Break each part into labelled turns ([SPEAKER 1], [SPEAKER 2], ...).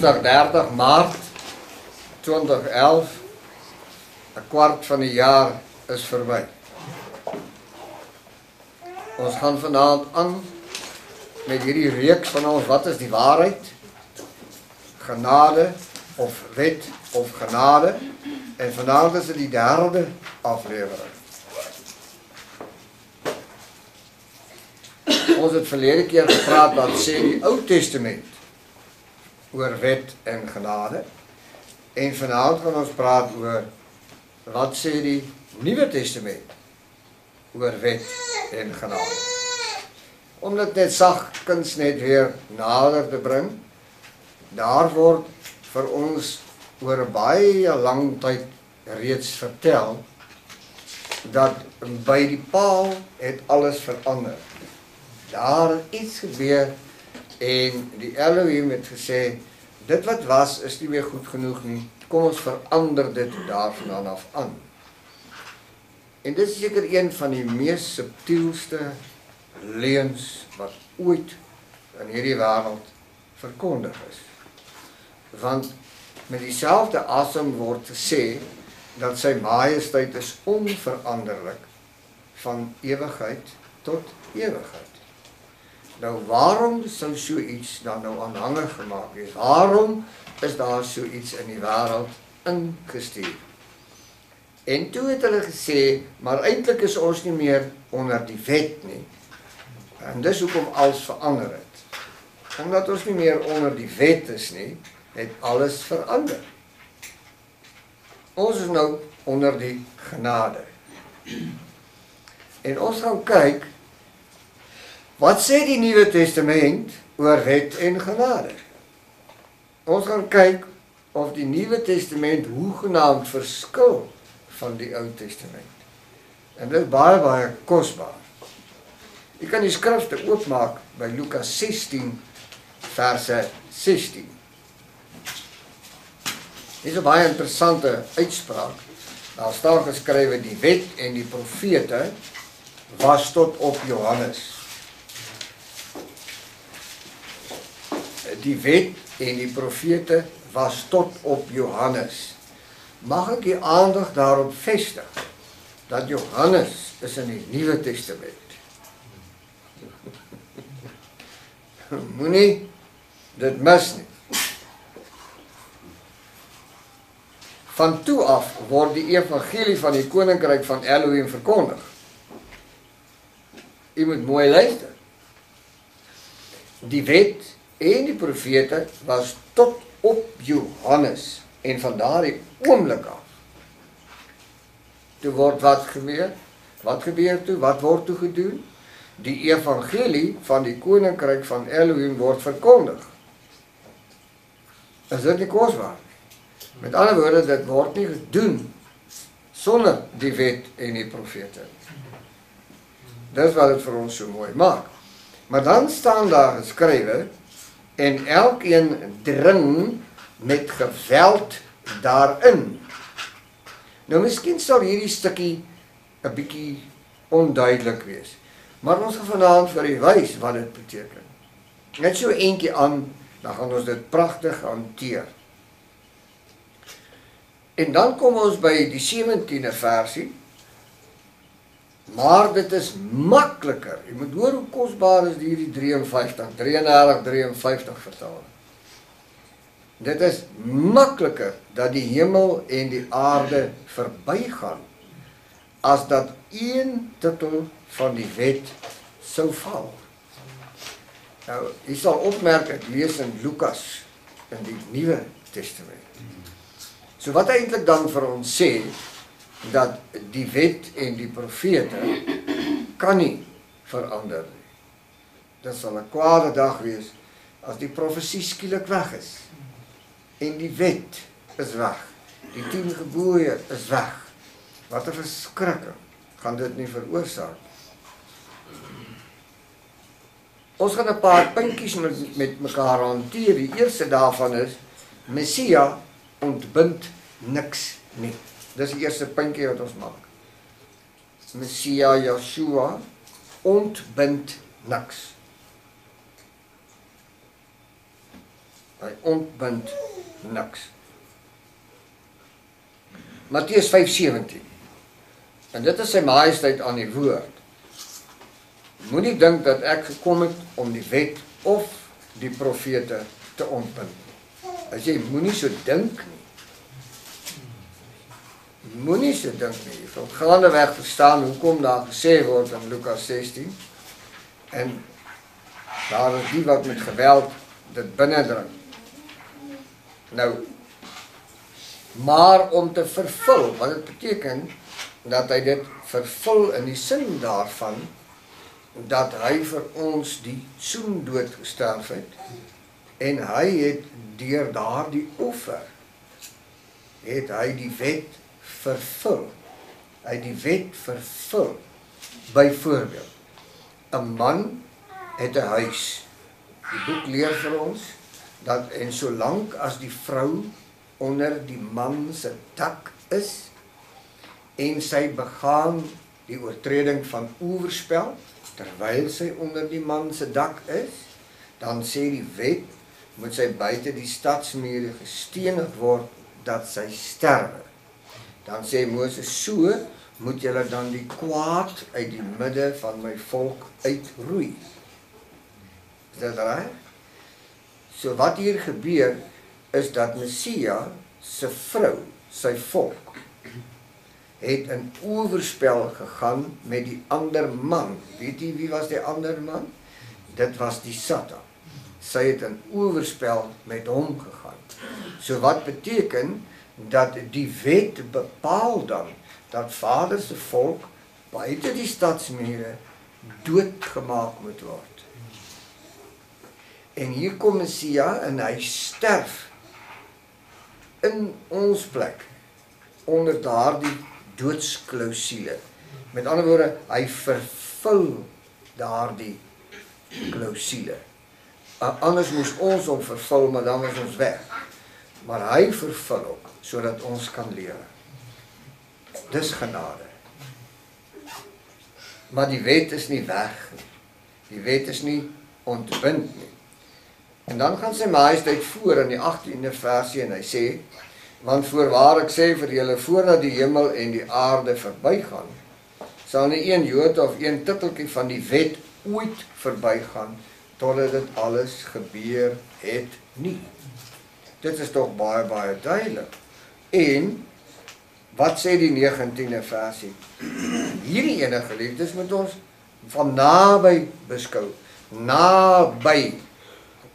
[SPEAKER 1] Woensdag 30 Maart 2011 'n kwart van die jaar is verby. Ons gaan vanaand aan met hierdie reeks van ons wat is die waarheid? Genade of wet of genade en vanaand is dit die derde aflewering. Ons het verlede keer gepraat wat sê die Ou Testament oor wet en genade. En vanaand gaan ons praat oor wat sê die Nuwe Testament oor wet en genade. Om dit net sagkens net weer nader te bring. Daar word vir ons oor baie lang tyd reeds vertel dat by die paal het alles verander. Daar het iets gebeur en die Elohim het gesê dit wat was is nie meer goed genoeg nie. Kom ons verander dit daarvan af aan. En dit is seker een van die mees subtielste leuns wat ooit in hierdie wêreld verkondig is. Want met dieselfde asem word gesê dat sy majesteit is onveranderlik van ewigheid tot ewigheid. Nou waarom sou so iets dan nou aanhangig gemaak wees? Waarom is daar so iets in die wêreld ingestuur? En toe het hulle gesê, maar eintlik is ons nie meer onder die wet nie. En dis hoekom alles verander het. Omdat ons nie meer onder die wet is nie, het alles verander. Ons is nou onder die genade. En ons gaan kyk wat sê die Nuwe Testament oor wet en genade. Ons gaan kyk of die Nuwe Testament hoegenaamd verskil van die Ou Testament. En dit is baie baie kosbaar. Jy kan die skrifte oopmaak by Lukas 16 verse 16. Dit is 'n baie interessante uitspraak. Daar staan geskrywe die wet en die profete was tot op Johannes. Die wet en die profete was tot op Johannes. Mag ek die aandag daarop vestig dat Johannes is in die Nuwe Testament. Moenie dit mis nie. Van toe af word die evangelie van die koninkryk van Elohim verkondig. Jy moet mooi luister. Die wet en die profete was tot op Johannes en van daardie oomblik af toe word wat gebeur? Wat gebeur toe? Wat word toe gedoen? Die evangelie van die koninkryk van Elohim word verkondig. Is dit nie kosbaar nie? Met ander woorde, dit word nie gedoen sonder die wet en die profete. Dis wat dit vir ons so mooi maak. Maar dan staan daar geskrywe en elkeen dring met geweld daarin. Nou miskien sal hierdie stukkie 'n bietjie onduidelik wees. Maar ons gaan vanaand vir u wys wat dit beteken. Net so eentjie aan, dan gaan ons dit pragtig hanteer. En dan kom ons by die 17de versie. Maar dit is makliker. Jy moet hoor hoe kosbaar is hierdie 53 33 53 vertaling. Dit is makliker dat die hemel en die aarde verbygaan as dat een titel van die wet sou val. Nou, jy sal opmerk ek lees in Lukas in die Nuwe Testament. So wat eintlik dan vir ons sê dat die wet en die profete kan nie verander nie. Dit sal 'n kwade dag wees as die profesie skielik weg is en die wet is weg. Die 10 gebooie is weg. Wat 'n verskrikking gaan dit nie veroorsaak. Ons gaan 'n paar puntjies met met mekaar hanteer. Die eerste daarvan is Messia ontbind niks nie. Dis die eerste puntjie wat ons maak. Messia Yeshua ontbind niks. Hy ontbind niks. Matteus 5:17. En dit is sy majesteit aan die woord. Moenie dink dat ek gekom het om die wet of die profete te ontbind. As jy moenie so dink nie. Moenie so dink nie. Van gaande weg verstaan hoekom daar gesê word in Lukas 16 en daar is die wat met geweld dit binnendring. Nou maar om te vervul wat dit beteken dat hy dit vervul in die sin daarvan dat hy vir ons die soendood gesterf het en hy het deur daardie offer het hy die wet vervul. Hy die wet vervul. Byvoorbeeld 'n man het 'n huis. Die boek leer vir ons dat en solank as die vrou onder die man se dak is en sy begaan die oortreding van oorspel terwyl sy onder die man se dak is, dan sê die wet moet sy buite die stadsmure gestenig word dat sy sterwe. Dan sê Moses so moet julle dan die kwaad uit die midde van my volk uitroei. Is dit reg? So wat hier gebeur is dat Messia se vrou, sy volk het in oorspel gegaan met die ander man. Weet jy wie was die ander man? Dit was die Satan sy het in oorspel met hom gegaan. So wat beteken dat die wet bepaal dan dat Vader se volk buite die stadsmure doodgemaak moet word. En hier kom Messia en hy sterf in ons plek onder daardie doodsklausule. Met ander woorde, hy vervul daardie klausule. Uh, anders moes ons hom vervul, maar dan was ons weg. Maar hy vervul hom sodat ons kan lewe. Dis genade. Maar die wet is nie weg nie. Die wet is nie ontbind nie. En dan gaan sy majesteit voor in die 18de versie en hy sê: "Want voorwaar ek sê vir julle voordat die hemel en die aarde verbygaan, sal nie een jot of een titteltjie van die wet ooit verbygaan nie." totdat dit alles gebeur het nie. Dit is tog baie baie duidelik. En wat sê die 19de versie? Hierdie ene geliefdes moet ons van naby beskou. Naby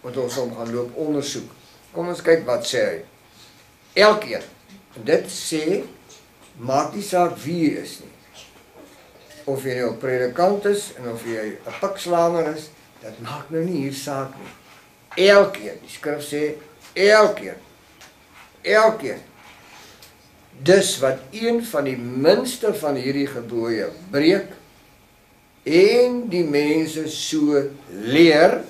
[SPEAKER 1] moet ons hom gaan loop ondersoek. Kom ons kyk wat sê hy. Elkeen. En dit sê maak nie saak wie jy is nie. Of jy nou 'n predikant is en of jy 'n pikslanger is, Dit maak nou nie hier saak nie. Elkeen, die skrif sê elkeen. Elkeen. Dus wat een van die minste van hierdie gebooie breek en die mense so leer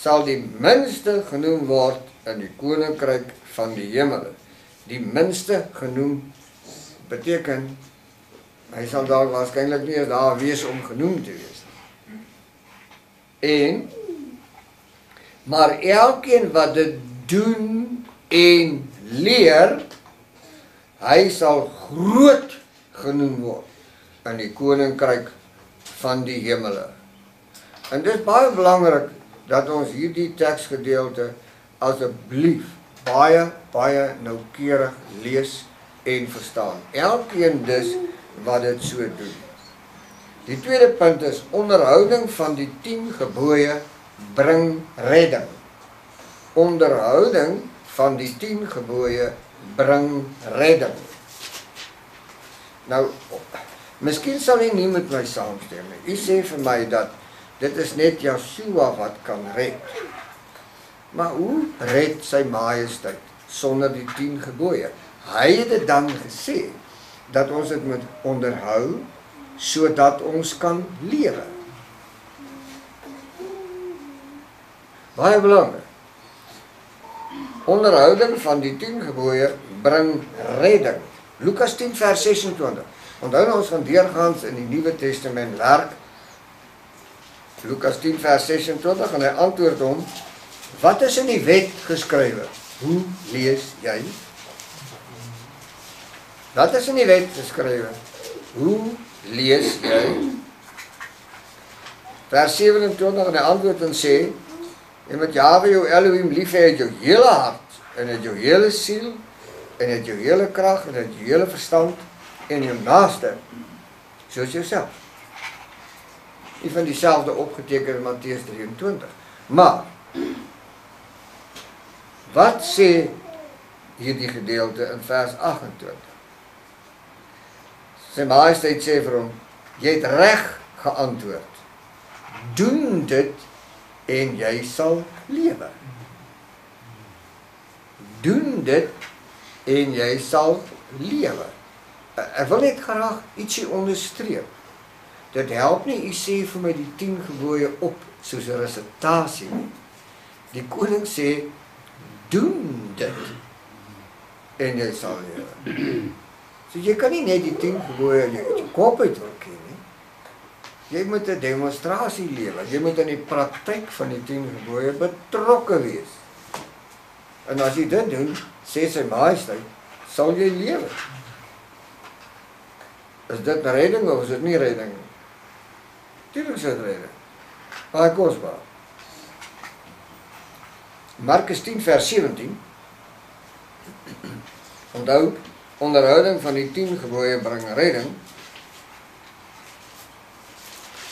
[SPEAKER 1] sal die minste genoem word in die koninkryk van die hemele. Die minste genoem beteken hy sal dalk waarskynlik nie daar wees om genoem te wees En maar elkeen wat dit doen en leer, hy sal groot genoem word in die koninkryk van die hemele. En dit is baie belangrik dat ons hierdie teksgedeelte asseblief baie baie noukeurig lees en verstaan. Elkeen dus wat dit so doen. Die tweede punt is onderhouding van die 10 gebooie bring redding. Onderhouding van die 10 gebooie bring redding. Nou, miskien sal u nie met my saamstem nie. U sê vir my dat dit is net Yeshua wat kan red. Maar hoe red sy majesteit sonder die 10 gebooie? Hy het dit dan gesê dat ons dit moet onderhou sodat ons kan lewe. Baie belangrik. Onderhouding van die 10 gebooie bring redding. Lukas 10 vers 26. Onthou nou ons gaan deurgaans in die Nuwe Testament werk. Lukas 10 vers 26 en hy antwoord hom: Wat is in die wet geskrywe? Hoe lees jy? Wat is in die wet geskrywe? Hoe lees jy? Vers 27 en die antwoord en sê jy moet Jahwe jou Elohim lief hê uit jou hele hart en uit jou hele siel en uit jou hele krag en uit jou hele verstand en jou naaste soos jouself. Nie van dieselfde opgeteken in Matteus 23. Maar wat sê hierdie gedeelte in vers 28? Sy majesteit sê vir hom: "Jy het reg geantwoord. Doen dit en jy sal lewe." Doen dit en jy sal lewe. Ek wil net graag ietsie onderstreep. Dit help nie u sê vir my die 10 gebooie op soos 'n resitasie nie. Die koning sê doen dit en jy sal lewe. So jy kan nie net die 10 gebooie in jou kop uitdruk nie. Jy moet 'n demonstrasie lewe. Jy moet in die praktyk van die 10 gebooie betrokke wees. En as jy dit doen, sê sy majesteit, sal jy lewe. Is dit redding of is dit nie redding nie? Dit is 'n redding. Baie kosbaar. Markus 10 vers 17. Onthou onderhouding van die 10 gebooie bring redding.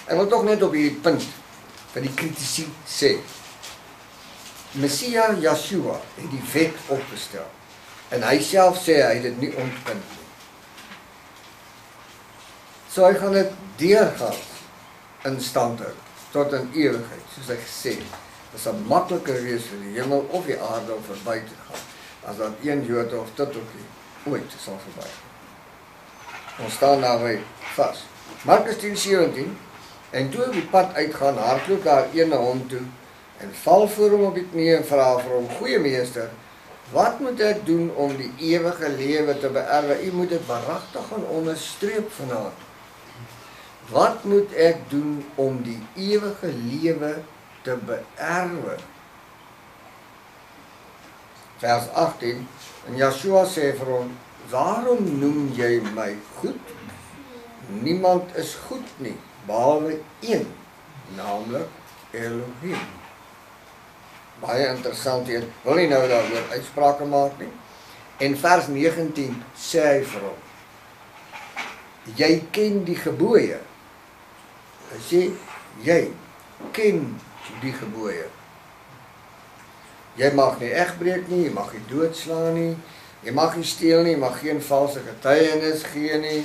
[SPEAKER 1] Ek wil tog net op hierdie punt vir die kritici sê. Messia Yeshua het die wet opgestel en hy self sê hy het dit nie ontbind nie. So hy gaan dit deurgaan in stand hou tot in ewigheid, soos hy gesê het. Dit sal makliker wees vir die hemel of die aarde om verby te gaan as dat een Jood of Tittelkie ooit sal verby. Ons staan naby vas. Markus 10:17 en toe op die pad uitgaan, hardloop daar een na hom toe en val voor hom op die knie en vra vir hom: "Goeie meester, wat moet ek doen om die ewige lewe te beerwe? U moet dit waaragtig gaan onderstreep vanaand. Wat moet ek doen om die ewige lewe te beerwe?" Vers 18 En Yeshua sê vir hom: "Waarom noem jy my goed? Niemand is goed nie behalwe een, naamlik Elohim." Baie interessant hier. Wil nie nou daaroor uitsprake maak nie. En vers 19 sê hy vir hom: "Jy ken die gebooie." Hy sê: "Jy ken die gebooie." Jy mag nie egbreek nie, jy mag nie doodslaan nie, jy mag nie steel nie, jy mag geen valse getuienis gee nie.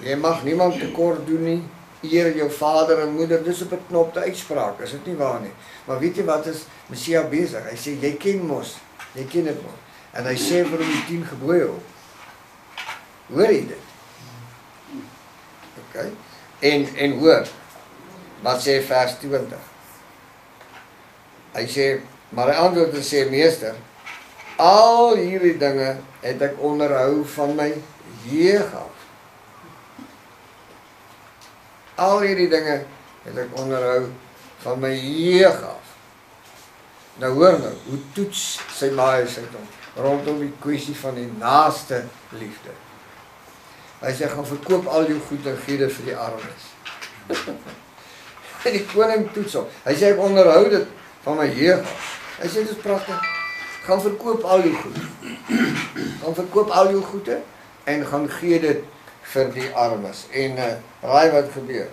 [SPEAKER 1] Jy mag niemand tekort doen nie. Eer jou vader en moeder. Dis op 'n knopte uitspraak, is dit nie waar nie? Maar weet jy wat is Messia besig? Hy sê jy ken mos, jy ken dit mos. En hy sê vir hom die 10 gebooie op. Hoor jy dit? OK. En en hoor wat sê vers 20? Hy sê Maar hy antwoord en sê meester, al hierdie dinge het ek onderhou van my jeug af. Al hierdie dinge het ek onderhou van my jeug af. Nou hoor nou, hoe toets sy majesteit hom rondom die kwessie van die naaste liefde. Hy sê gaan verkoop al jou goed en gee dit vir die armes. en die koning toets hom. Hy sê ek onderhou dit van my jeug af. Hy sê dit is pragtig. Gaan verkoop al jou goed. Gaan verkoop al jou goede en gaan gee dit vir die armes. En uh raai wat gebeur?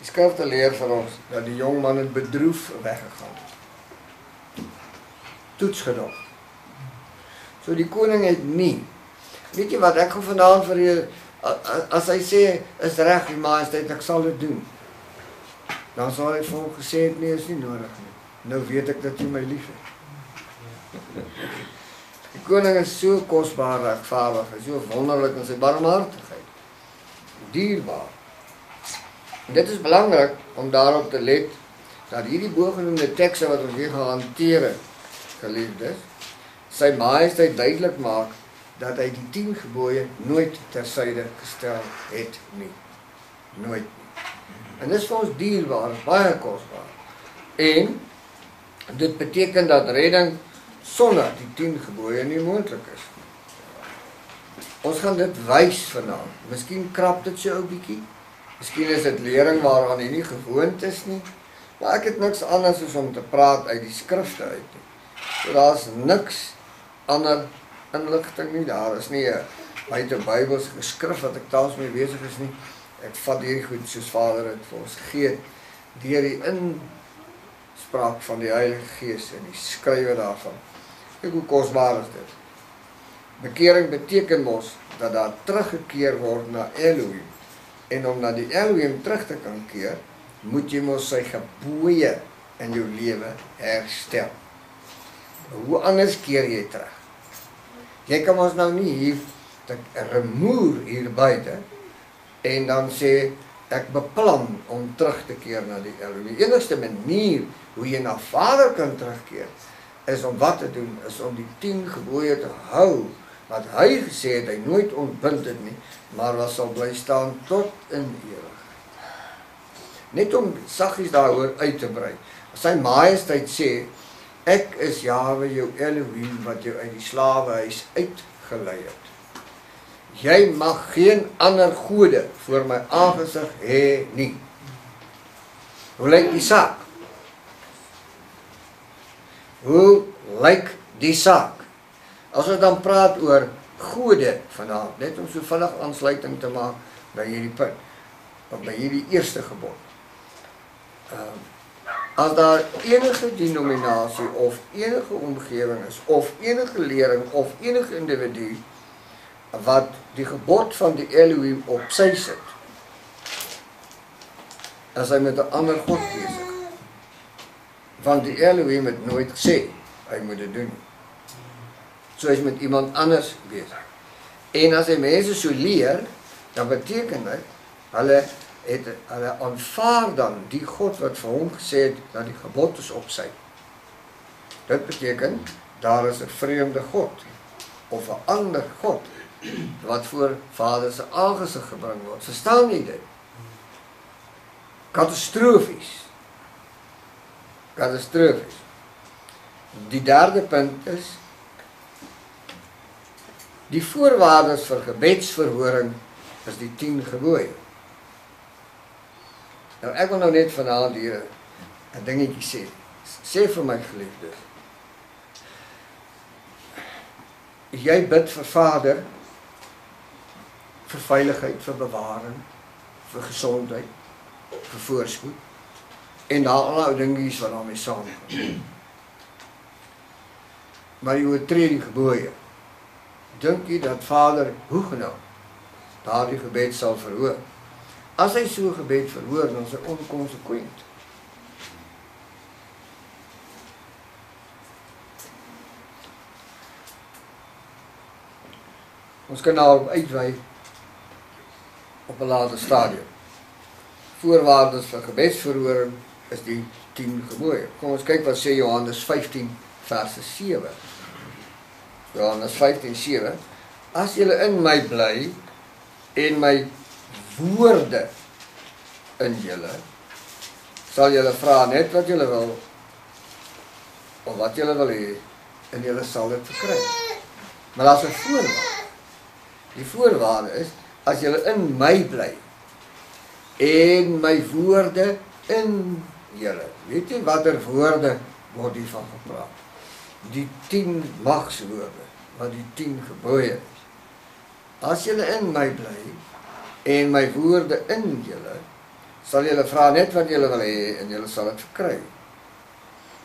[SPEAKER 1] Die skrifte leer vir ons dat die jong man het bedroef weggegaan. Toets gedoen. So die koning het nie. Weet jy wat ek gaan vanaand vir jou as hy sê is reg, die majesteit, ek sal dit doen. Dan sal hy vir hom gesê het nee, is nie nodig nie. Nou weet ek dat jy my liefhet. Die koning is so kosbaar regverdig, so wonderlik in sy barmhartigheid. Dierbaar. Dit is belangrik om daarop te let dat hierdie bogenoemde tekste wat ons hier gehanteer het, geliefdes, sy majesteit duidelik maak dat hy die 10 gebooie nooit tersyde gestel het nie. Nooit. En dis vir ons dierbaar, baie kosbaar. En Dit beteken dat redding sonder die 10 gebooie nie moontlik is. Ons gaan dit wys vanaand. Miskien krap dit so 'n bietjie. Miskien is dit lering waaraan jy nie gewoond is nie. Maar ek het niks anders as om te praat uit die skrifte uit nie. Daar's niks ander inligting nie. Daar is nie buite Bybels geskrif wat ek tans mee besig is nie. Ek vat hierdie goed soos Vader dit vir ons gee deur die inspraak van die Heilige Gees en die skrywe daarvan. Kyk hoe kosbaar is dit. Bekering beteken mos dat daar teruggekeer word na Elohim. En om na die Elohim terug te kan keer, moet jy mos sy gebooie in jou lewe herstel. Hoe anders keer jy terug? Jy kan ons nou nie hier te remoer hier buite en dan sê ek beplan om terug te keer na die Elohim. Die enigste manier hoe jy na Vader kan terugkeer is om wat te doen? Is om die 10 gebooie te hou wat hy gesê het hy nooit ontbind het nie, maar wat sal bly staan tot in ewigheid. Net om saggies daaroor uit te brei. Sy majesteit sê ek is Jahwe jou Elohim wat jou uit die slawehuis uitgelei het. Jy mag geen ander gode voor my aangesig hê nie. Hoe lyk die saak? Hoe lyk die saak? As ons dan praat oor gode vanaand, net om so vinnig aansluiting te maak by hierdie punt, by hierdie eerste gebod. Ehm uh, as daar enige denominasie of enige omgewing is of enige lering of enige individu wat die gebod van die Elohim op sy sit, as hy met 'n ander god besig. Want die Elohim het nooit gesê hy moet dit doen nie so hy's met iemand anders besig. En as hy mense so leer, dan beteken dit hulle het hulle aanvaar dan die God wat vir hom gesê het dat die gebod is op sy. Dit beteken daar is 'n vreemde God of 'n ander God wat voor Vader se aangesig gebring word. Verstaan jy dit? Katastrofies. Katastrofies. Die derde punt is Die voorwaardes vir gebedsverhoring is die 10 gebooie. Nou ek wil nou net vanaand hier 'n dingetjie sê. Sê vir my geliefdes. Jy bid vir Vader vir veiligheid, vir bewaring, vir gesondheid, vir voorspoed en daar al ou dingetjies wat daarmee saamgaan. Maar jy oortree die gebooie dink jy dat Vader hoegenaamd daardie gebed sal verhoor? As hy so gebed verhoor, dan is hy onkonsekwent. Ons kan nou uitwy op 'n later stadium. Voorwaardes vir gebedsverhoring is die 10 gebooie. Kom ons kyk wat sê Johannes 15 vers 7. Johannes 15:7 As julle in my bly en my woorde in julle sal julle vra net wat julle wil of wat julle wil hê en julle sal dit verkry. Maar daar's 'n voorwaarde. Die voorwaarde is as julle in my bly en my woorde in julle. Weet jy watter woorde word hier van gepraat? Die 10 magswoorde wat die 10 gebooie is. As julle in my bly en my woorde in julle, sal julle vra net wat julle wil hê en julle sal dit verkry.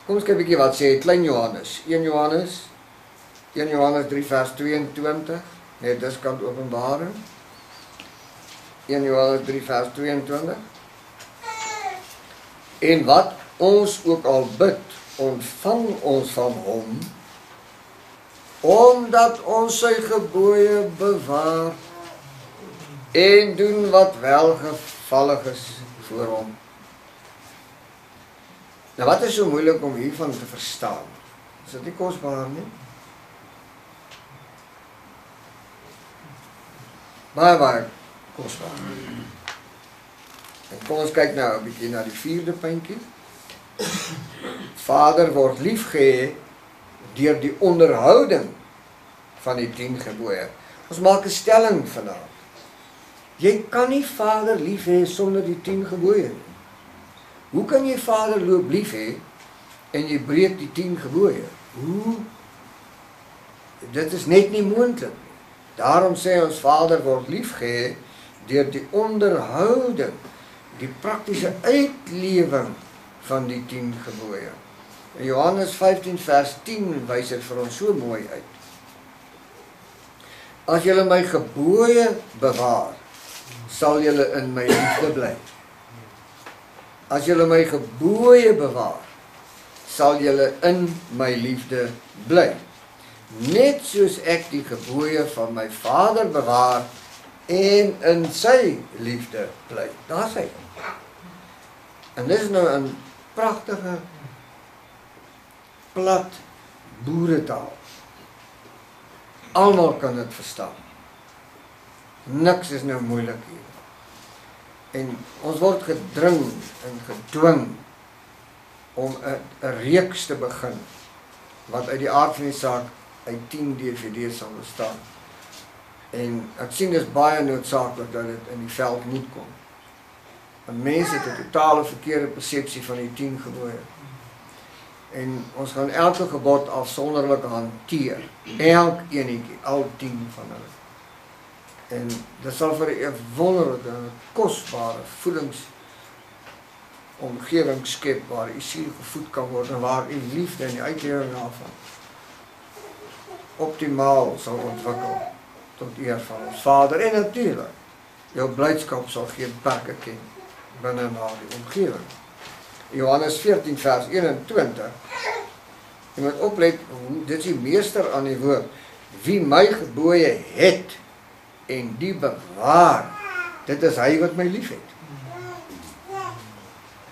[SPEAKER 1] Kom ons kyk 'n bietjie wat sê klein Johannes, 1 Johannes 1 Johannes 3 vers 22, net dis kant Openbaring. 1 Johannes 3 vers 22. En wat ons ook al bid, ontvang ons van hom omdat ons sy gebooie bewaar en doen wat welgevallig is voor hom. Nou wat is so moeilik om hiervan te verstaan? Is dit nie kosbaar nie? Baie baie kosbaar. En kom ons kyk nou 'n bietjie na die vierde puntjie. Vader word liefgehê deur die onderhouding van die 10 gebooie. Ons maak 'n stelling vanaand. Jy kan nie Vader lief hê sonder die 10 gebooie nie. Hoe kan jy Vader loop lief hê en jy breek die 10 gebooie? Hoe? Dit is net nie moontlik nie. Daarom sê ons Vader word liefgehê deur die onderhouding, die praktiese uitlewing van die 10 gebooie. In Johannes 15 vers 10 wys dit vir ons so mooi uit. As julle my gebooie bewaar, sal julle in my liefde bly. As julle my gebooie bewaar, sal julle in my liefde bly. Net soos ek die gebooie van my Vader bewaar en in sy liefde bly. Daar's hy. En dis nou 'n pragtige plat boeretaal. Almal kan dit verstaan. Niks is nou moeilik hier. En ons word gedring en gedwing om 'n 'n reeks te begin wat uit die aard van die saak uit 10 DVD's sal bestaan. En ek sien dit is baie noodsaaklik dat dit in die veld moet kom. Want mense het 'n totale verkeerde persepsie van die 10 gebooie. En ons gaan elke gebod afsonderlik hanteer. Elkeenetjie, al 10 van hulle. En dit sal vir 'n wonderlike kosbare voedings omgewing skep waar u siel gevoed kan word en waar u liefde en die uitlewing daarvan optimaal sal ontwikkel tot eer van ons Vader en natuurlik jou blydskap sal geen perke ken binne na die omgewing. Johannes 14 vers 21 Jy moet oplet, dit is die meester aan die woord. Wie my gebooie het en die bewaar, dit is hy wat my liefhet.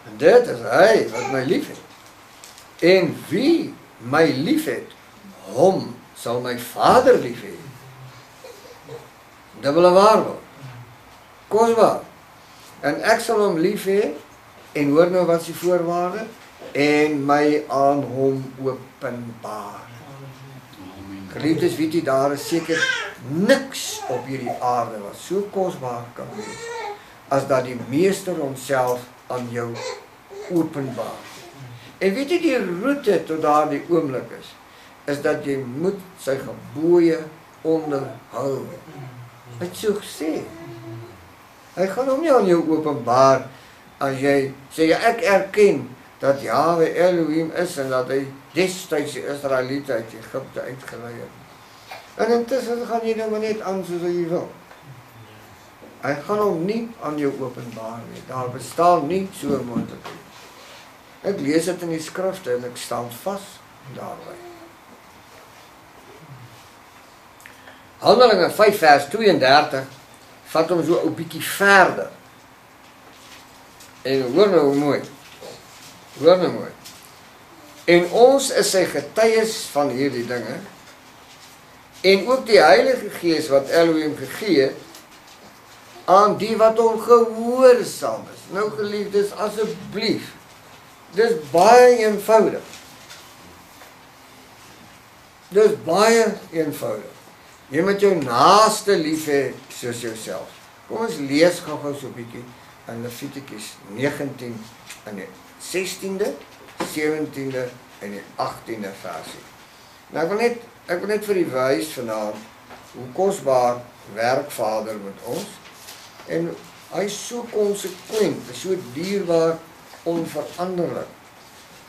[SPEAKER 1] En dit is hy wat my liefhet. En wie my liefhet, hom sal my Vader lief hê. Dubbele waarheid. Kosbaar. En ek sal hom lief hê en hoor nou wat die voorwaarde en my aan hom openbaar. Geliefdes, weet jy daar is seker niks op hierdie aarde wat so kosbaar kan wees as dat die meester homself aan jou openbaar. En weet jy die roete tot daardie oomblik is is dat jy moet sy gebooie onderhou. Hy het so gesê. Hy gaan hom nie aan jou openbaar as jy sê ja, ek erken dat Jahwe Elohim is en dat hy destyds die Israeliete uit Egipte uitgelei het. En intussen gaan jy nou net aan soos jy wil. Hy gaan hom nie aan jou openbaar nie. Daar bestaan nie so 'n moontlikheid. Ek lees dit in die skrifte en ek staan vas daarby. Handelinge 5 vers 32 vat hom so 'n bietjie verder. En hoor nou mooi. Hoor nou mooi. En ons is sy getuies van hierdie dinge. En ook die Heilige Gees wat Elohim gegee het aan die wat hom gehoorsaam is. Nou geliefdes, asseblief. Dis baie eenvoudig. Dis baie eenvoudig. Jy moet jou naaste lief hê soos jouself. Kom ons lees gou-gou so 'n bietjie in Levitikus 19 in die 16de, 17de en die 18de versie. Nou ek wil net ek wil net vir u wys vanaand hoe kosbaar werk Vader met ons en hy is so konsekwent, so dierbaar, onveranderlik.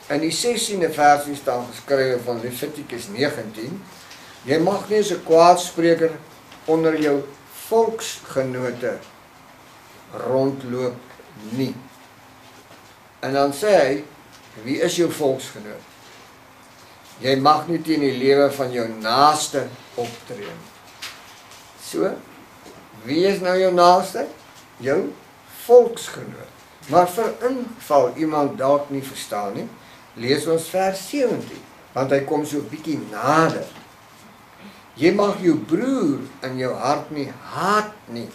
[SPEAKER 1] In die 16de versie staan geskrywe van Levitikus 19 Jy mag nie as 'n kwaadspreker onder jou volksgenote rondloop nie. En dan sê hy, wie is jou volksgenoot? Jy mag nie teen die lewe van jou naaste optree nie. So, wie is nou jou naaste? Jou volksgenoot. Maar vir inval iemand dalk nie verstaan nie, lees ons vers 17, want hy kom so 'n bietjie nader. Jy mag jou broer in jou hart nie haat nie.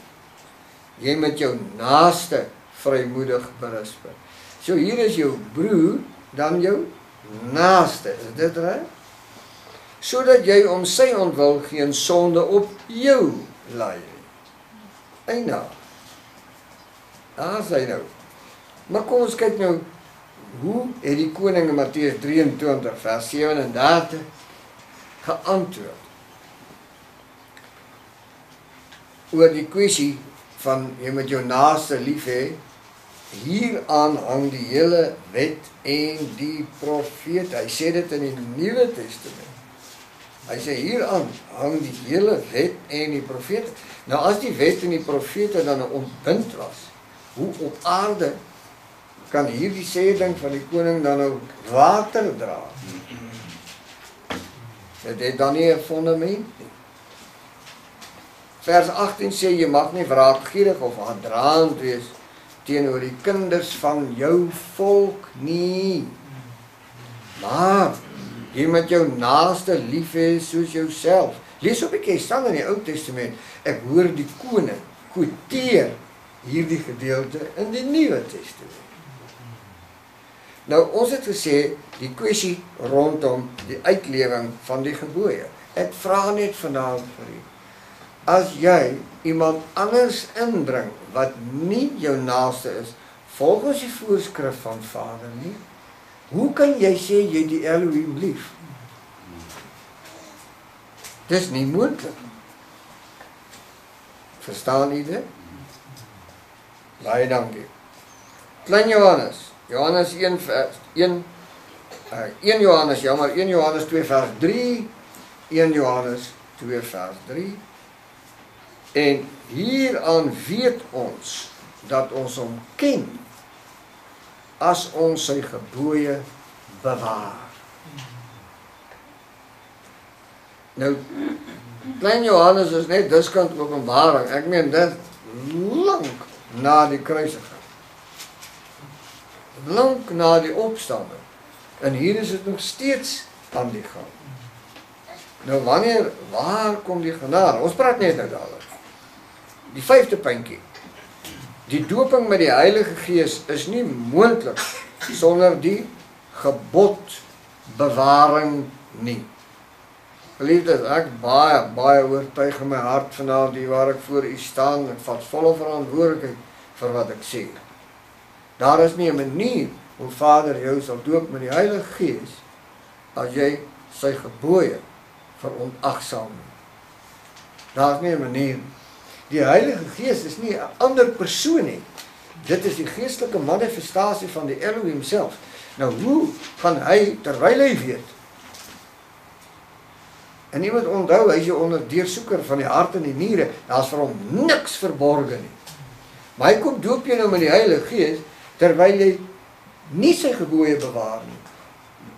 [SPEAKER 1] Jy moet jou naaste vrymoedig berisp. So hier is jou broer, dan jou naaste. Is dit reg? Sodat jy om sy ontwil geen sonde op jou laai. Eina. Daar sê nou. Maar kom ons kyk nou hoe het die koning in Matteus 23 vers 37 geantwoord oor die kwessie van jy moet jou naaste lief hê hieraan hang die hele wet en die profete hy sê dit in die nuwe testament hy sê hieraan hang die hele wet en die profete nou as die wet en die profete dan ontbind was hoe op aarde kan hierdie sê ding van die koning dan nou water dra. Dit het dan nie 'n fondament nie. Vers 18 sê jy mag nie wraakgierig of aandraand wees teenoor die kinders van jou volk nie. Maar jy moet jou naaste lief hê soos jouself. Lees op 'n bietjie staan in die Ou Testament. Ek hoor die koning quoteer hierdie gedeelte in die Nuwe Testament. Nou ons het gesê die kwessie rondom die uitlewing van die gebooie. Ek vra net vanaand vir u. As jy iemand anders inbring wat nie jou naaste is volgens die voorskrif van Vader nie, hoe kan jy sê jy die Elohim lief? Dis nie moontlik. Verstaan jy dit? Baie dankie. Klein Johannes Johannes 1 vers 1 uh 1 Johannes, jammer, 1 Johannes 2 vers 3, 1 Johannes 2 vers 3. En hieraan weet ons dat ons hom ken as ons sy gebooie bewaar. Nou Klein Johannes is net diskant openbaring. Ek meen dit lank na die kruisiging lank na die opstanding. En hier is dit nog steeds aan die gang. Nou wanneer waar kom die genade? Ons praat net nou daaroor. Die vyfde puntjie. Die doping met die Heilige Gees is nie moontlik sonder die gebod bewaring nie. Geliefdes, ek baie baie oortuig in my hart vanaand die waar ek voor u staan en vat volle verantwoordelikheid vir wat ek sê. Daar is nie 'n manier hoe Vader jou sal doop met die Heilige Gees as jy sy gebooie veronagsaam nie. Daar is nie 'n manier. Die Heilige Gees is nie 'n ander persoon nie. Dit is die geestelike manifestasie van die Elohim self. Nou hoe gaan hy terwyl hy weet? En moet onthou, hy is jou onderdeursoeker van die hart en die niere. Daar's vir hom niks verborge nie. Maar hy kom doop jou nou met die Heilige Gees terwyl jy nie sy gebooie bewaar nie.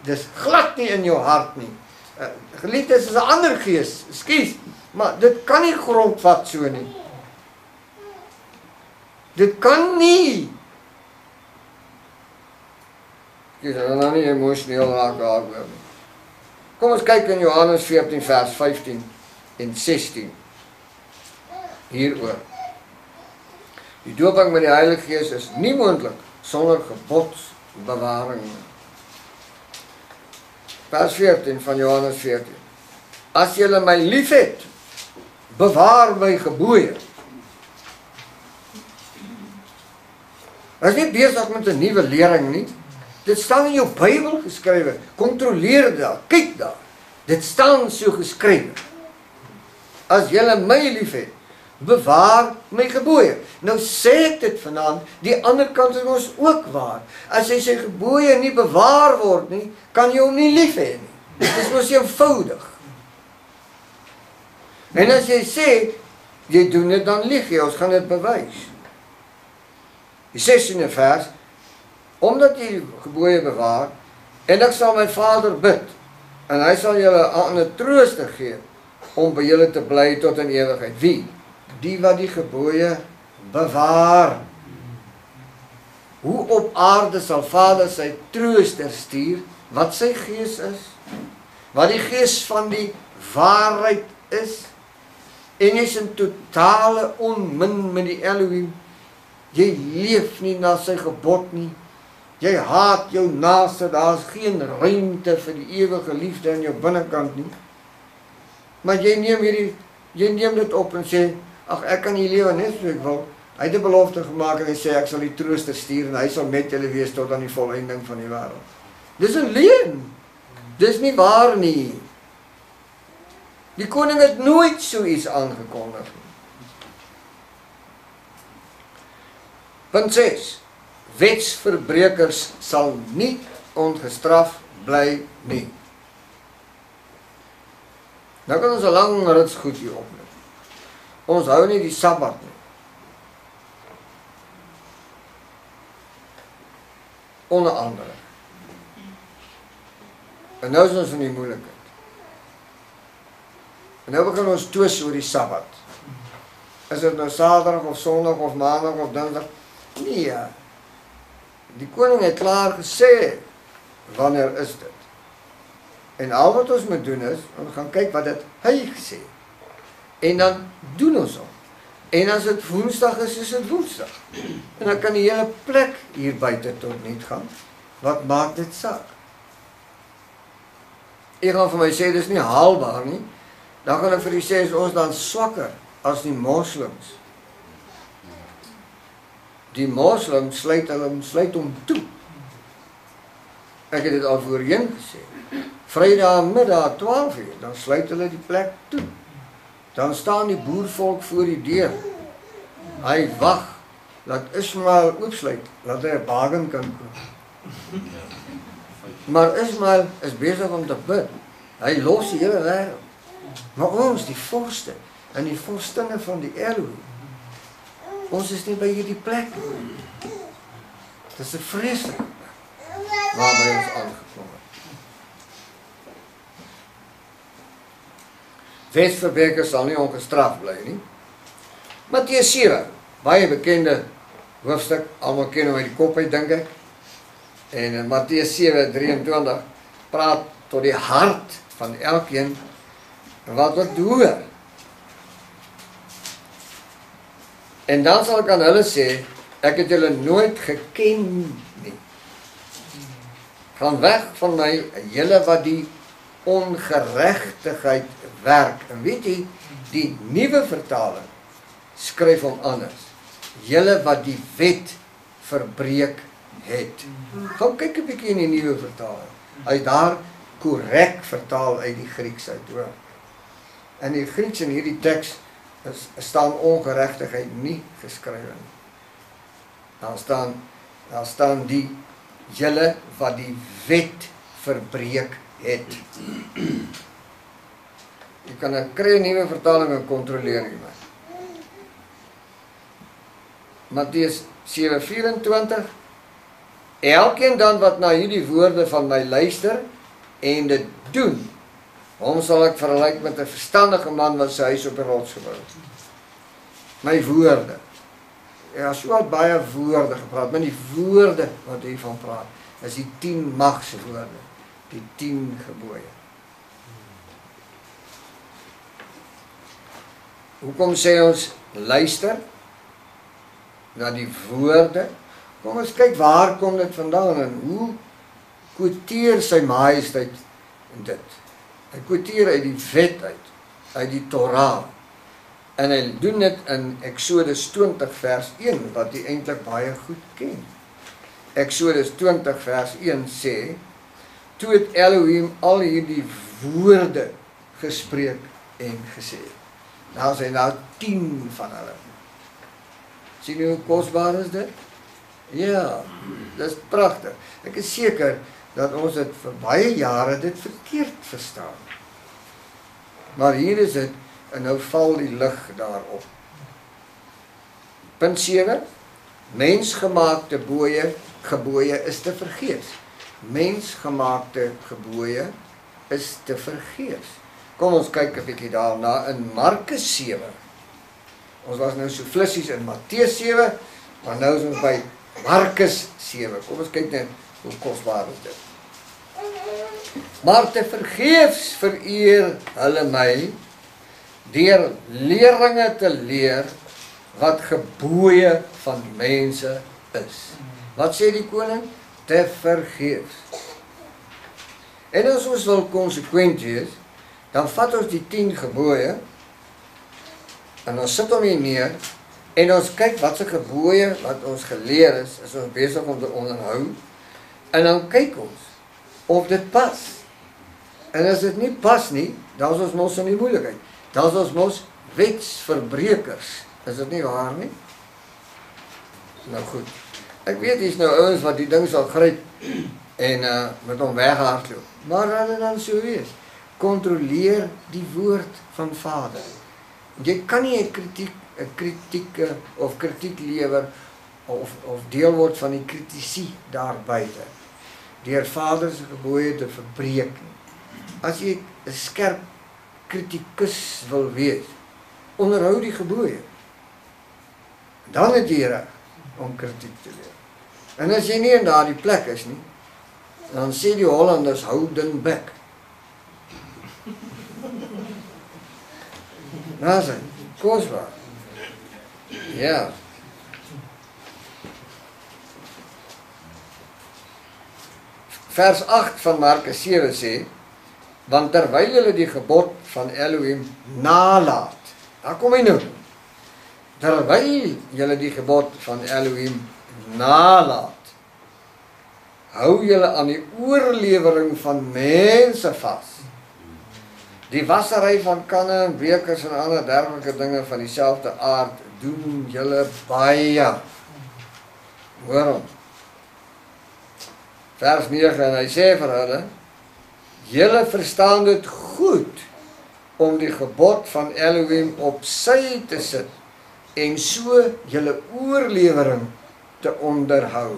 [SPEAKER 1] Dis glad nie in jou hart nie. Uh, Geliefdes is 'n ander gees. Ekskuus, maar dit kan nie grondvat so nie. Dit kan nie. Dis dan nou nie emosioneel raak daaroor nie. Kom ons kyk in Johannes 14 vers 15 en 16. Hieroor. Die dooping met die Heilige Gees is nie moontlik sonder gebodsbewaring. Vers 14 van Johannes 14. As julle my liefhet, bewaar my gebooie. As jy besig met 'n nuwe lering nie, dit staan in jou Bybel geskrywe. Kontroleer dit, kyk daar. Dit staan so geskrywe. As julle my liefhet, bewaar my gebooie. Nou sê ek dit vanaand, die ander kant is ons ook waar. As jy sy gebooie nie bewaar word nie, kan jy hom nie lief hê nie. Dit is mos eenvoudig. En as jy sê jy doen dit dan lieg jy, ons gaan dit bewys. Die 16de vers omdat jy gebooie bewaar en ek sal my Vader bid en hy sal julle 'n trooster gee om by julle te bly tot in ewigheid. Wie? die wat die gebooie bewaar. Hoe op aarde sal Vader sy trooster stuur wat sy gees is? Wat die gees van die waarheid is? En jy's in totale onmin met die Elohim. Jy leef nie na sy gebod nie. Jy haat jou naaste, daar's geen ruimte vir die ewige liefde in jou binnekant nie. Maar jy neem hierdie jy neem dit op en sê, ag ek kan hier lewe net so ek wil. Hy het 'n belofte gemaak en hy sê ek sal die trooster stuur en hy sal met julle wees tot aan die volëinding van die wêreld. Dis 'n leuen. Dis nie waar nie. Die koning het nooit so iets aangekondig nie. Punt 6. Wetsverbrekers sal nie ongestraf bly nie. Nou kan ons 'n lang rits goed hier opneem. Ons hou nie die Sabbat nie. Onder andere. En nou is ons in die moeilikheid. En nou begin ons twis oor die Sabbat. Is dit nou Saterdag of Sondag of Maandag of Dinsdag? Nee. Die koning het klaar gesê wanneer is dit? En al wat ons moet doen is, ons gaan kyk wat dit hy gesê het. En dan doen ons hom. En as dit Woensdag is, is dit Woensdag. En dan kan die hele plek hier buite tot niet gaan. Wat maak dit saak? Ek gaan vir my sê dis nie haalbaar nie. Dan gaan ek vir u sê ons dan swakker as die moslems. Die moslems sluit hulle sluit hom toe. Ek het dit al voorheen gesê. Vrydag middag 12:00 dan sluit hulle die plek toe. Dan staan die boervolk voor die deur. Hy wag dat Ismael oopsluit, dat hy 'n bagen kan koop. Maar Ismael is besig om te bid. Hy los die hele wêreld. Maar ons, die vorste en die vorstinne van die Elohim, ons is nie by hierdie plek nie. Dit is 'n vreeslike plek waar ons aangekom het. Wesverbeke sal nie ongestraf bly nie. Matteus 7, baie bekende hoofstuk, almal ken hom uit die kop uit dink ek. En in Matteus 7:23 praat tot die hart van elkeen wat wat hoor. En dan sal ek aan hulle sê, ek het julle nooit geken nie. Gaan weg van my, julle wat die ongeregtigheid werk. En weet jy, die nuwe vertaling skryf hom anders. Julle wat die wet verbreek het. Gaan kyk 'n bietjie in die nuwe vertaling. Hy daar korrek vertaal uit die Grieks uit, hoor. In die Grieks in hierdie teks is staan ongeregtigheid nie geskrywe nie. Daar staan daar staan die julle wat die wet verbreek het. Jy kan 'n kry 'n nuwe vertaling en kontroleer jy maar. Matteus 7:24 Elkeen dan wat na hierdie woorde van my luister en dit doen, hom sal ek vergelyk met 'n verstandige man wat sy huis op 'n rots gebou het. My woorde. Ja, so wat baie woorde gepraat, maar die woorde wat hy van praat, is die 10 magse woorde, die 10 gebooie. Hoekom sê ons luister na die woorde? Kom ons kyk waar kom dit vandaan en hoe quoteer sy majesteit dit. Hy quoteer uit die wet uit, uit die Torah. En hy doen dit in Eksodus 20 vers 1 wat jy eintlik baie goed ken. Eksodus 20 vers 1 sê: "Toe het Elohim al hierdie woorde gespreek en gesê." Nou sê nou 10 van hulle. Sien jy hoe kosbaar is dit? Ja, dis pragtig. Ek is seker dat ons dit vir baie jare dit verkeerd verstaan. Maar hier is dit en nou val die lig daarop. Punt 7. Mensgemaakte boeye, gebooie is te vergeet. Mensgemaakte gebooie is te vergeet. Kom ons kyk 'n bietjie daarna in Markus 7. Ons was nou so flissies in Matteus 7, maar nou is ons by Markus 7. Kom ons kyk net hoe kosbaar is dit. Maar te vergeefs vereer hulle my deur leringe te leer wat gebooie van mense is. Wat sê die koning? te vergeef. En as ons wil konsekwent wees, dan vat ons die 10 gebooie en ons sit hom hier neer en ons kyk wat se gebooie wat ons geleer is, is ons besig om te onderhou. En dan kyk ons of dit pas. En as dit nie pas nie, dan is ons mos in die moeilikheid. Dan is ons mos wetsverbrekers. Is dit nie waar nie? Nou goed. Ek weet hier's nou ouens wat die ding sal gryp en uh met hom weghardloop. Maar dan en dan sou wees. Kontroleer die woord van Vader. Jy kan nie 'n kritiek 'n kritieke of kritiek lewer of of deel word van die kritisie daar buite. Deur Vader se gebooie te verbreek. As jy 'n skerp kritikus wil wees, onderhou die gebooie. Dan het jy reg om kritiek te lewer. En as jy nie in daardie plek is nie, dan sê die Hollanders hou ding back. Nasen, kosbaar. Ja. Vers 8 van Markus 7 sê want terwyl hulle die gebod van Elohim nalat. Daar kom hy nou. Terwyl julle die gebod van Elohim nalat hou julle aan die oorlewering van mense vas. Die wassery van kanne en bekers en ander dergelike dinge van dieselfde aard doen julle baie. Hoor hom. Vers 9 en hy sê vir hulle: Julle verstaan dit goed om die gebod van Elohim op sy te sit en so julle oorlewering te onderhou.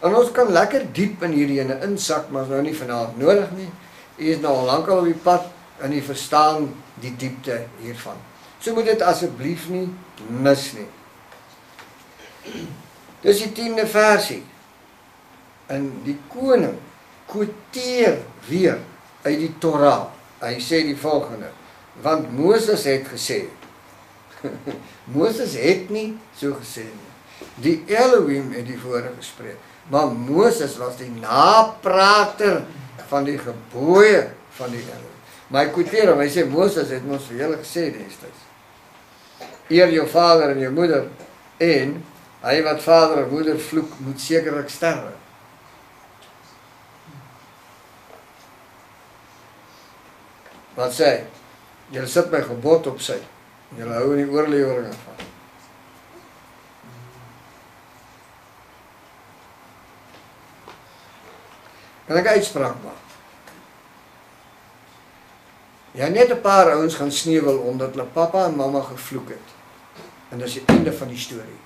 [SPEAKER 1] En ons kan lekker diep in hierdie ene insak, maar nou nie vanaand nodig nie. U is nou al lank al op die pad en u verstaan die diepte hiervan. So moet dit asseblief nie mis nie. Dis die 10de versie. En die koning quoteer weer uit die Torah. Hy sê die volgende: Want Moses het gesê Moses het nie so gesê nie. Die Elohim het die woorde gespreek. Maar Moses was die naprater van die gebooie van die Here. Maar hy quoteer hom, hy sê Moses het mos vir julle gesê destyds. Eer jou vader en jou moeder en hy wat vader en moeder vloek moet sekerlik sterwe. Wat sê? Julle sit my gebod op sy. Julle hou in die oorleweringe van. Kan ek uitspraak maak? Ja net 'n paar ouens gaan sneuwel omdat hulle pappa en mamma gevloek het. En dis die einde van die storie.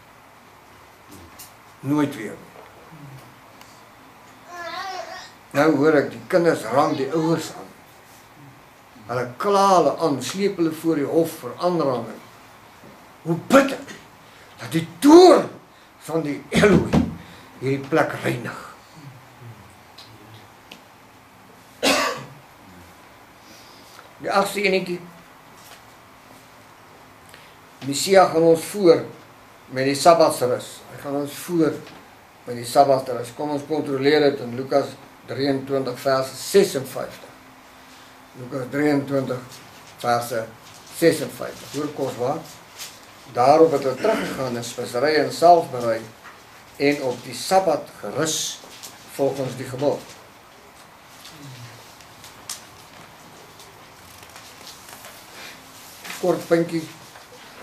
[SPEAKER 1] Nooit weer. Nou hoor ek die kinders rang die ouers aan. Hulle kla hulle aan, sleep hulle voor die hof vir aanranding. Hoe bid ek dat die toorn van die Elohim hierdie plek reinig. Die agste enetjie. Messia gaan ons voor met die Sabbatsrus. Hy gaan ons voor met die Sabbatsrus. Kom ons kontroleer dit in Lukas 23 vers 56. Lukas 23 vers 56. Hoor kos wat? Daarop het hulle teruggegaan en spesery en salf berei en op die Sabbat gerus volgens die gebod. kort puntjie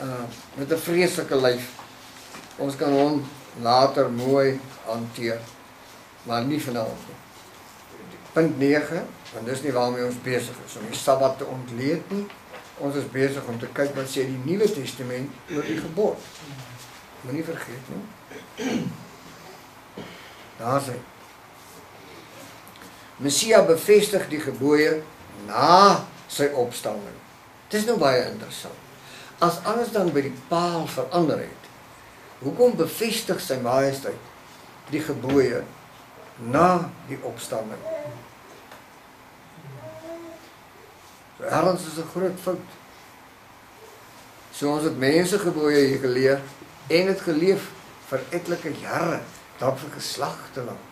[SPEAKER 1] uh met 'n vreeslike lyf. Ons kan hom later mooi hanteer. Maar nie vanaand nie. Punt 9, want dis nie waarmee ons besig is om die Sabbat te ontleed nie. Ons is besig om te kyk wat sê die Nuwe Testament oor die gebod. Moenie vergeet nie. Daar sê Messia bevestig die gebooie na sy opstanding. Dis nou baie interessant. As alles dan by die paal verander het, hoekom bevestig sy majesteit die gebooie na die opstanding? So erns is 'n groot fout. So ons het mense gebooie hier geleer en dit geleef vir etlike jare dalk vir geslagte lank.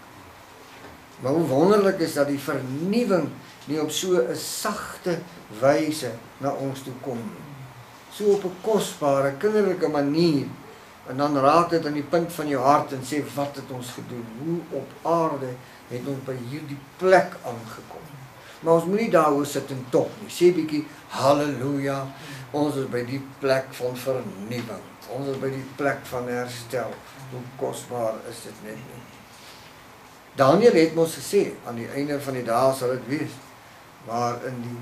[SPEAKER 1] Maar hoe wonderlik is dat die vernuwing nie op so 'n sagte wyse na ons toe kom nie. So op 'n kosbare, kinderlike manier. En dan raak dit aan die punt van jou hart en sê wat het ons gedoen? Hoe op aarde het ons by hierdie plek aangekom? Maar ons moenie daaroor sit en top nie. Sê bietjie haleluja. Ons is by die plek van vernuwing. Ons is by die plek van herstel. Hoe kosbaar is dit net nie. Daniel het mos gesê aan die einde van die dae sal dit wees waar in die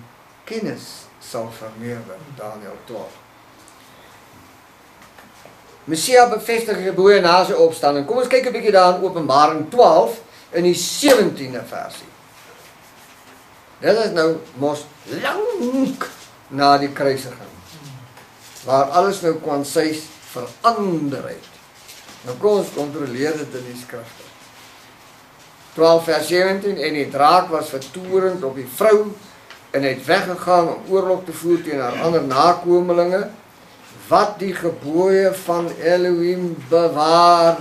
[SPEAKER 1] kennis sal vermeerder Daniel 12. Messia bevestig gebooie na sy opstanding. Kom ons kyk 'n bietjie daar in Openbaring 12 in die 17de versie. Dit is nou mos lank na die kruisiging. Waar alles nou kwansies verander het. Nou kom ons kontroleer dit in die skrifte. 12 vers 17 en die draak was vertoerend op die vrou en het weggegaan om oorlog te voer teen haar ander nakommelinge wat die gebooie van Elohim bewaar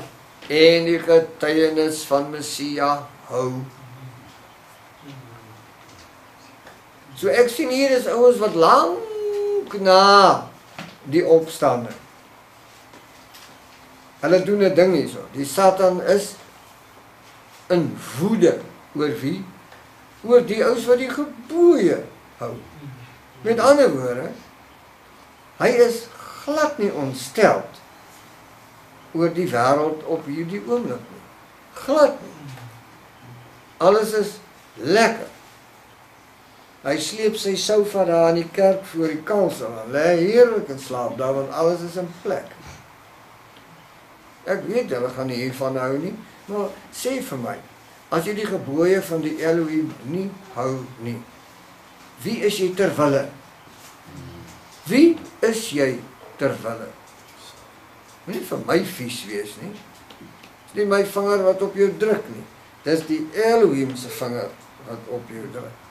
[SPEAKER 1] en die getuienis van Messia hou. So ek sien hier is ouens wat lank na die opstanding. Hulle doen 'n ding hierso. Die Satan is in woede oor wie? Oor die ouens wat die gebooie hou. Met ander woorde, hy is glad nie ontsteld oor die wêreld op hierdie oomblik nie. Glad nie. Alles is lekker. Hy sleep sy sofa daar in die kerk voor die kansel en lê heerlik in slaap daar want alles is in plek. Ek weet hulle gaan nie hiervan hou nie. Maar sê vir my, as jy die gebooie van die Elohim nie hou nie, wie is jy ter wille? Wie is jy ter wille? Moenie vir my vies wees nie. Dis nie my vinger wat op jou druk nie. Dis die Elohim se vinger wat op jou druk.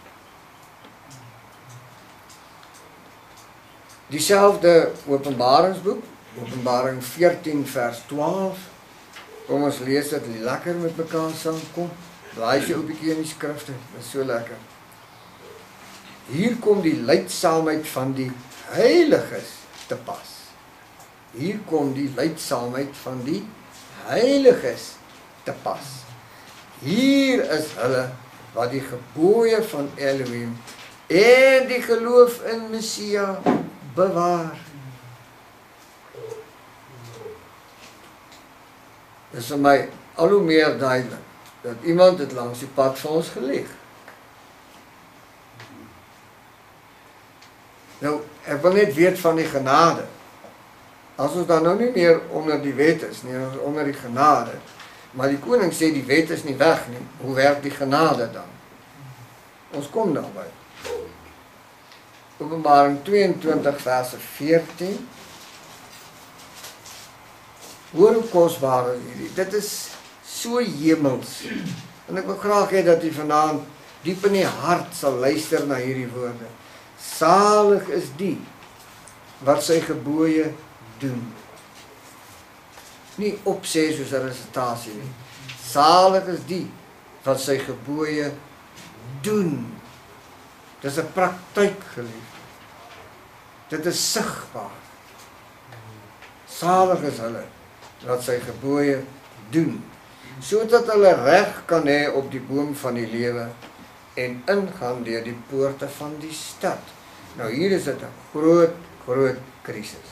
[SPEAKER 1] Dieselfde Openbaringsboek, Openbaring 14 vers 12 Kom ons lees dit lekker met mekaar saamkom. Blaai jy 'n bietjie in die skrifte. Dit is so lekker. Hier kom die leidsaamheid van die heiliges te pas. Hier kom die leidsaamheid van die heiliges te pas. Hier is hulle wat die gebooie van Elohim en die geloof in Messia bewaar. is vir my al hoe meer duidelik dat iemand dit langs die pad vir ons geleeg. Nou, ek wil net weet van die genade. As ons dan nou nie meer onder die wet is nie, ons onder die genade. Maar die koning sê die wet is nie weg nie. Hoe werk die genade dan? Ons kom daarby. Openbaring 22 vers 14 Hoor hoe kosbaar is hierdie. Dit is so hemels. En ek wil graag hê dat u vanaand diep in die hart sal luister na hierdie woorde. Salig is die wat sy gebooie doen. Nie opsê soos 'n resitasie nie. Salig is die wat sy gebooie doen. Dis 'n praktyk gelief. Dit is sigbaar. Salig is hulle wat sy gebooie doen sodat hulle reg kan hê op die boom van die lewe en ingaan deur die poorte van die stad. Nou hier is dit 'n groot groot krisis.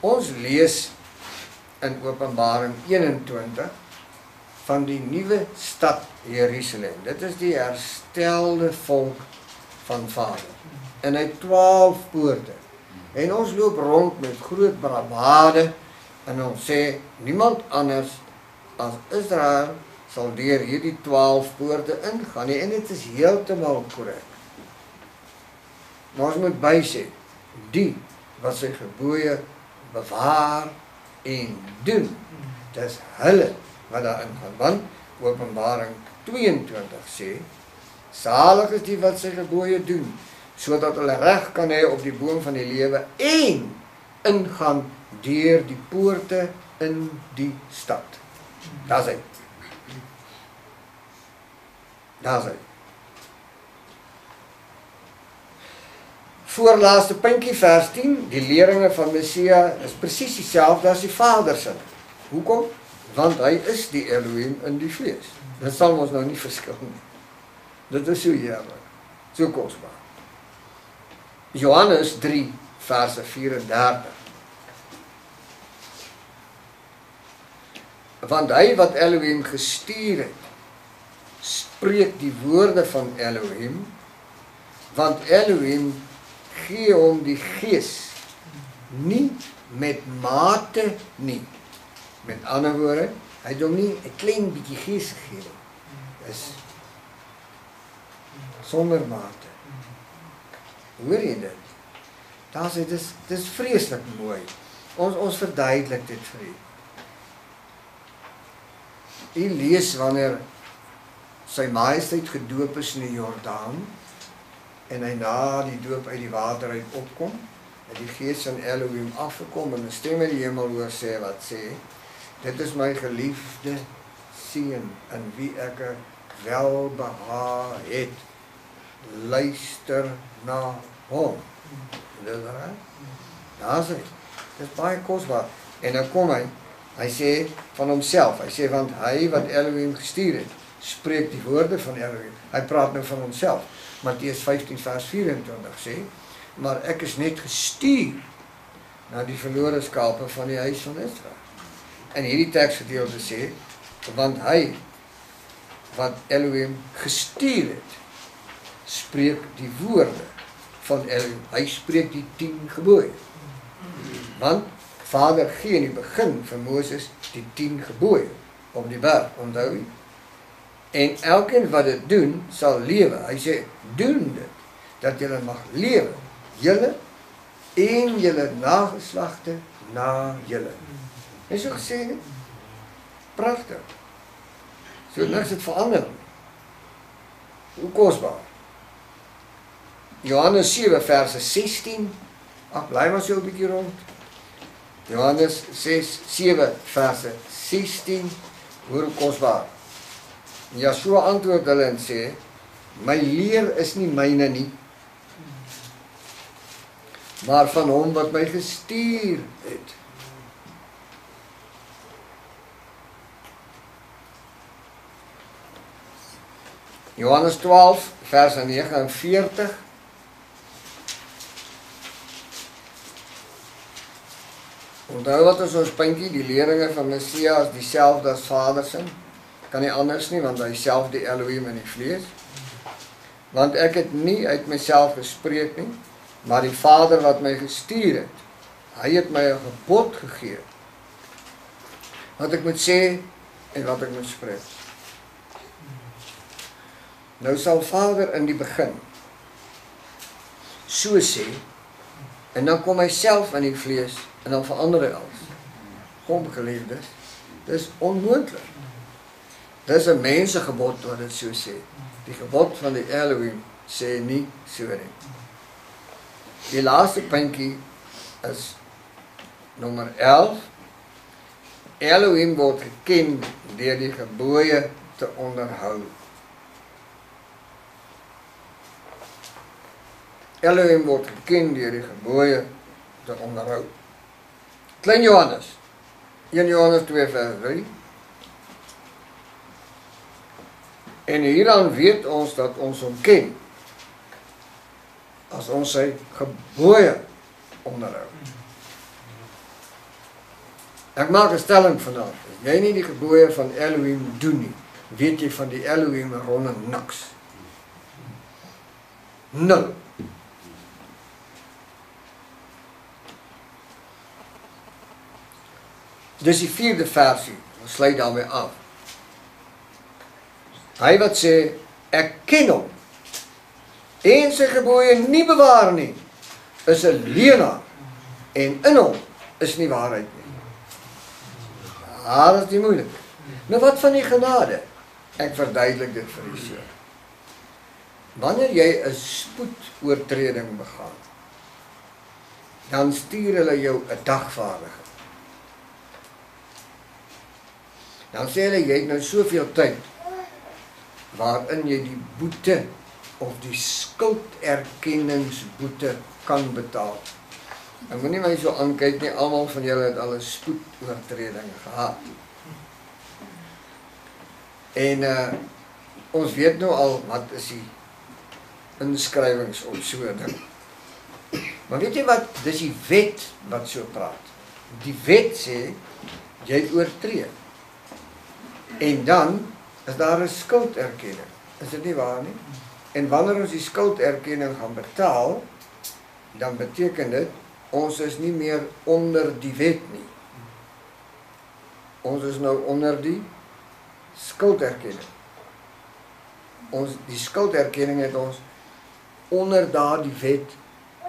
[SPEAKER 1] Ons lees in Openbaring 21 van die nuwe stad Jerusalem. Dit is die herstelde volk van Vader. En hy 12 poorte. En ons loop rond met groot bravade en ons sê niemand anders as Israel sal deur hierdie 12 poorte ingaan nie en dit is heeltemal korrek. Maar ons moet bysê die wat sy gebooie bewaar en doen. Dis hulle wat daar ingaan. Want Openbaring 22 sê salig is die wat sy gebooie doen sodat hulle reg kan hê op die boom van die lewe en ingaan deur die poorte in die stad. Daar's hy. Daar's hy. Voorlaaste puntjie vers 10, die leringe van Messia is presies dieselfde as die Vader se. Hoekom? Want hy is die Elohim in die vlees. Dit sal ons nou nie verskil nie. Dit is so heerlik. So kosbaar. Johannes 3 verse 34. Want hy wat Elohim gestuur het, spreek die woorde van Elohim, want Elohim gee hom die gees nie met mate nie. Met ander woorde, hy het hom nie 'n klein bietjie gees gegee nie. Dis sonder mate. Hoor jy dit? Daar sê dis dis vreeslik mooi. Ons ons verduidelik dit vir u. U lees wanneer sy majesteit gedoop is in die Jordaan en hy na die doop uit die water uit opkom, het die gees van Elohim afgekom en 'n stem uit die hemel hoor sê wat sê: "Dit is my geliefde seun in wie ek welbehaag het. Luister na hom." Dit is reg. Daar sê, dit is baie kosbaar. En dan kom hy, hy sê van homself, hy sê want hy wat Elohim gestuur het, spreek die woorde van Elohim. Hy praat nou van homself. Matteus 15 vers 24 sê, maar ek is net gestuur na die verlore skape van die huis van Israel. En hierdie teksgedeelte sê want hy wat Elohim gestuur het, spreek die woorde van Elohim. Hy spreek die 10 gebooie. Want Vader gee in die begin vir Moses die 10 gebooie op die berg, onthou jy? En elkeen wat dit doen, sal lewe. Hy sê, doen dit dat julle mag lewe. Julle en julle nageslagte na julle. Is so gesê nie? Pragtig. So niks het verander. Hoe kosbaar. Johannes 7 verse 16. Ag, bly maar so 'n bietjie rond. Johannes 6 7 verse 16. Hoor hoe kosbaar. Yeshua antwoord hulle en sê: "My leer is nie myne nie, maar van hom wat my gestuur het." Johannes 12 vers 49 Onthou wat is ons puntjie, die leringe van Messias dieselfde as Vader se. Kan nie anders nie want hy self die Elohim in die vlees. Want ek het nie uit myself gespreek nie, maar die Vader wat my gestuur het. Hy het my 'n gebod gegee. Wat ek moet sê en wat ek moet spreek. Nou sal Vader in die begin so sê en dan kom hy self in die vlees en dan verander hy alles. Kom geliefdes, dis onmoontlik. Dis 'n mensegebod wat dit so sê. Die gebod van die Elohim sê nie so nie. Die laaste puntjie is nommer 11. Elohim word geken deur die gebooie te onderhou. Elohim word geken deur die gebooie te onderhou. Klein Johannes. 1 Johannes 2 vers 3. En hieraan weet ons dat ons hom ken. As ons sy gebooie onderhou. Ek maak 'n stelling vanaand. As jy nie die gebooie van Elohim doen nie, weet jy van die Elohim ronde niks. Nul. Dis die vierde versie. Ons sluit daarmee af. Hy wat sê ek ken hom en sy gebooie nie bewaar nie, is 'n leienaar en in hom is nie waarheid nie. Daar is die moeilik. Nou wat van die genade? Ek verduidelik dit vir u so. Wanneer jy 'n spoedoortreding begaan, dan stuur hulle jou 'n dagvaardige Dan sê hulle jy het nou soveel tyd waarin jy die boete of die skulderkenningsboete kan betaal. Ek moenie my so aankyk nie, almal van julle het al 'n spoedoortreding gehad. En uh ons weet nou al wat is die inskrywings op so 'n ding. Maar weet jy wat? Dis die wet wat so praat. Die wet sê jy oortree. En dan is daar 'n skulderkenning. Is dit nie waar nie? En wanneer ons die skulderkenning gaan betaal, dan beteken dit ons is nie meer onder die wet nie. Ons is nou onder die skulderkenning. Ons die skulderkenning het ons onder daardie wet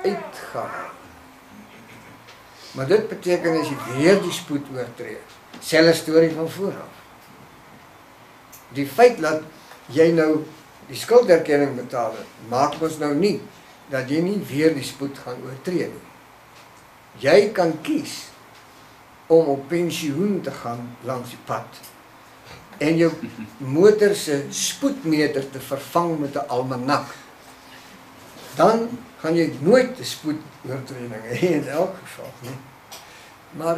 [SPEAKER 1] uitgehaal. Maar dit beteken as jy weer die spoed oortree, selfe storie van vooraf. Die feit dat jy nou die skulderkenning betaal het, maak mos nou nie dat jy nie weer die spoed gaan oortree nie. Jy kan kies om op pensioen te gaan langs die pad en jou motor se spoedmeter te vervang met 'n almanak. Dan gaan jy nooit 'n spoedoortreding hê in elk geval nie. Maar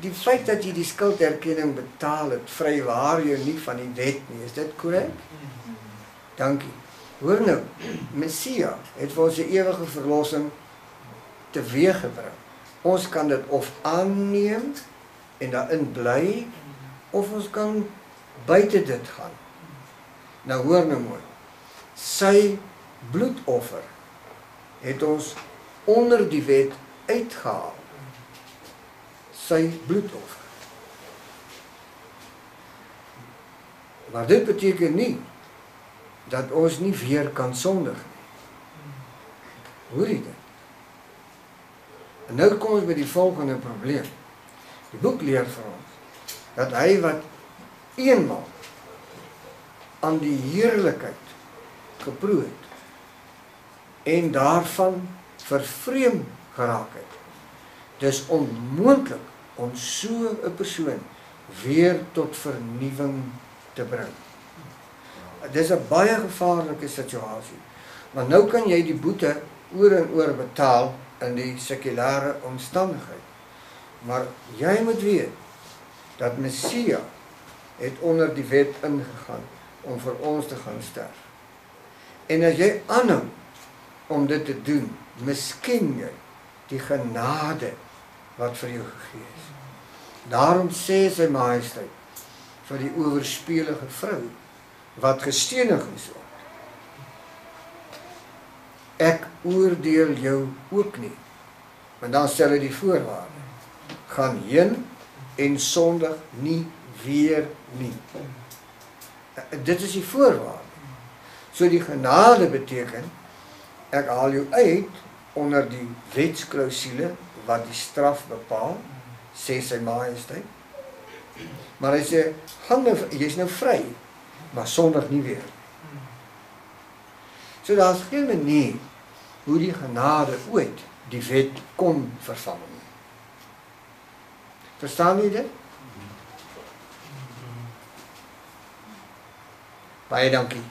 [SPEAKER 1] die feit dat jy die skulderkenning betaal het, vrywaar jou nie van die wet nie. Is dit korrek? Dankie. Hoor nou, Messia het vir ons 'n ewige verlossing teweeggebring. Ons kan dit of aanneem en daarin bly of ons kan buite dit gaan. Nou hoor nou mooi. Sy bloedoffer het ons onder die wet uitgehaal. Sy bloedoffer. Maar dit beteken nie dat ons nie weer kan sondig nie. Hoor jy dit? En nou kom ons by die volgende probleem. Die boek leer vir ons dat hy wat eenmal aan die heerlikheid geproe het en daarvan vervreem geraak het. Dis onmoontlik om so 'n persoon weer tot vernuwing te bring. Dis 'n baie gevaarlike situasie. Want nou kan jy die boete oor en oor betaal in die sekulêre omstandigheid. Maar jy moet weet dat Messia het onder die wet ingegaan om vir ons te gaan sterf. En as jy aanhou om dit te doen, miskien jy die genade wat vir jou gegee is. Daarom sê sy majesteit vir die oorspelige vrou wat gestenig is word. Ek oordeel jou ook nie. Want dan stel hy die voorwaarde. Gaan heen en sondig nie weer nie. Dit is die voorwaarde. So die genade beteken ek haal jou uit onder die wetsklausule wat die straf bepaal, sê sy majesteit. Maar hy sê gaan nou jy's nou vry, maar sondig nie weer. So daar's geen manier hoe die genade ooit die wet kon vervang nie. Verstaan jy dit? Baie dankie.